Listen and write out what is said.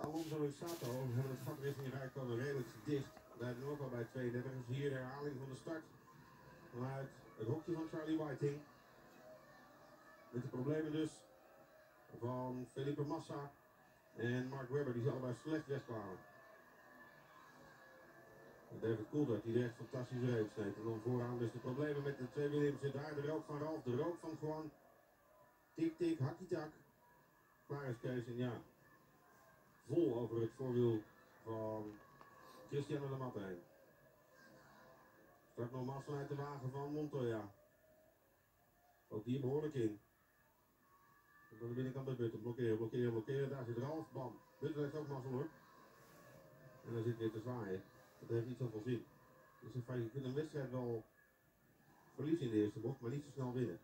Alonso en Sato hebben het gat richting Rijkonen redelijk dicht. Blijven ook al bij 32. Dus hier de herhaling van de start vanuit het hokje van Charlie Whiting. Met de problemen dus van Felipe Massa en Mark Webber, die ze allebei slecht wegkwamen. En David Coulthard, die echt fantastisch reed sneed. En dan vooraan dus de problemen met de twee Williams. Daar de rook van Ralf, de rook van Juan. Tik tik, hakkie tak. Klaar is Kees en ja. Vol over het voorwiel van Christian de Matte heen. Start nogmaals vanuit de wagen van Montoya. Ook die behoorlijk in. Aan de binnenkant bij Butten. Blokkeren, blokkeren, blokkeren. Daar zit Ralf. Bam. Butten heeft ook mazzel hoor. En dan zit weer te zwaaien. Dat heeft niet zoveel zin. Dus in feite, je kunt een wedstrijd wel verliezen in de eerste bocht, maar niet zo snel winnen.